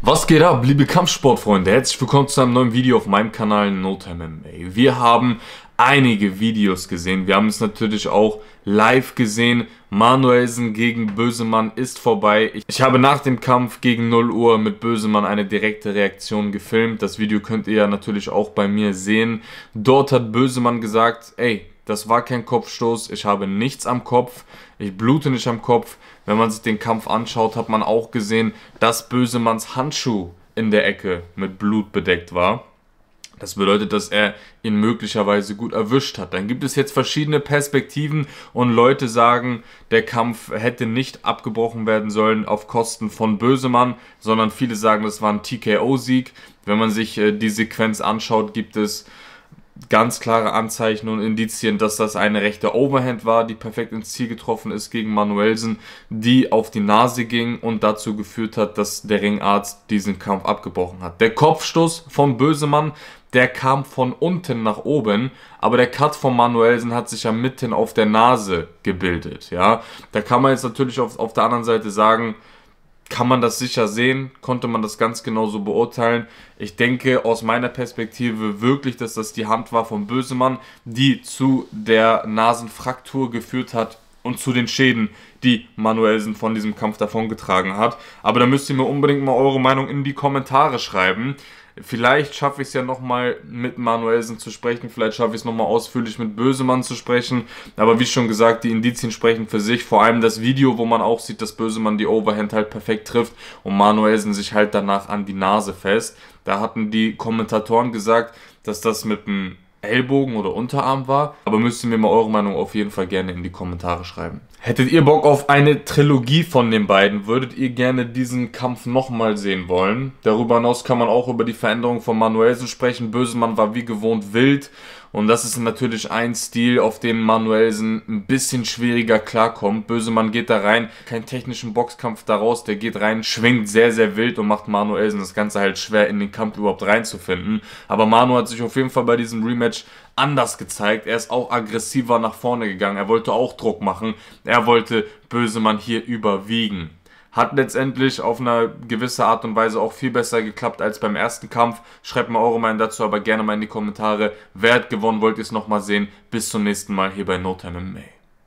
Was geht ab, liebe Kampfsportfreunde? Herzlich willkommen zu einem neuen Video auf meinem Kanal No Time MMA. Wir haben einige Videos gesehen. Wir haben es natürlich auch live gesehen. Manuelsen gegen Bösemann ist vorbei. Ich habe nach dem Kampf gegen 0 Uhr mit Bösemann eine direkte Reaktion gefilmt. Das Video könnt ihr ja natürlich auch bei mir sehen. Dort hat Bösemann gesagt, ey, das war kein Kopfstoß. Ich habe nichts am Kopf. Ich blute nicht am Kopf. Wenn man sich den Kampf anschaut, hat man auch gesehen, dass Bösemanns Handschuh in der Ecke mit Blut bedeckt war. Das bedeutet, dass er ihn möglicherweise gut erwischt hat. Dann gibt es jetzt verschiedene Perspektiven und Leute sagen, der Kampf hätte nicht abgebrochen werden sollen auf Kosten von Bösemann, sondern viele sagen, das war ein TKO-Sieg. Wenn man sich äh, die Sequenz anschaut, gibt es ganz klare Anzeichen und Indizien, dass das eine rechte Overhand war, die perfekt ins Ziel getroffen ist gegen Manuelsen, die auf die Nase ging und dazu geführt hat, dass der Ringarzt diesen Kampf abgebrochen hat. Der Kopfstoß vom Bösemann, der kam von unten nach oben, aber der Cut von Manuelsen hat sich ja mitten auf der Nase gebildet, ja. Da kann man jetzt natürlich auf, auf der anderen Seite sagen, kann man das sicher sehen, konnte man das ganz genau so beurteilen. Ich denke aus meiner Perspektive wirklich, dass das die Hand war von Bösemann, die zu der Nasenfraktur geführt hat und zu den Schäden, die Manuelsen von diesem Kampf davongetragen hat. Aber da müsst ihr mir unbedingt mal eure Meinung in die Kommentare schreiben. Vielleicht schaffe ich es ja nochmal mit Manuelsen zu sprechen, vielleicht schaffe ich es nochmal ausführlich mit Bösemann zu sprechen. Aber wie schon gesagt, die Indizien sprechen für sich. Vor allem das Video, wo man auch sieht, dass Bösemann die Overhand halt perfekt trifft und Manuelsen sich halt danach an die Nase fest. Da hatten die Kommentatoren gesagt, dass das mit einem Ellbogen oder Unterarm war. Aber müsst ihr mir mal eure Meinung auf jeden Fall gerne in die Kommentare schreiben. Hättet ihr Bock auf eine Trilogie von den beiden? Würdet ihr gerne diesen Kampf nochmal sehen wollen? Darüber hinaus kann man auch über die Veränderung von Manuelsen sprechen. Bösemann war wie gewohnt wild. Und das ist natürlich ein Stil, auf den Manuelsen ein bisschen schwieriger klarkommt. Bösemann geht da rein, keinen technischen Boxkampf daraus, der geht rein, schwingt sehr, sehr wild und macht Manuelsen das Ganze halt schwer in den Kampf überhaupt reinzufinden. Aber Manu hat sich auf jeden Fall bei diesem Rematch anders gezeigt. Er ist auch aggressiver nach vorne gegangen. Er wollte auch Druck machen. Er wollte Bösemann hier überwiegen. Hat letztendlich auf eine gewisse Art und Weise auch viel besser geklappt als beim ersten Kampf. Schreibt mal eure Meinung dazu aber gerne mal in die Kommentare. Wer hat gewonnen, wollt ihr es nochmal sehen. Bis zum nächsten Mal hier bei No Time MMA.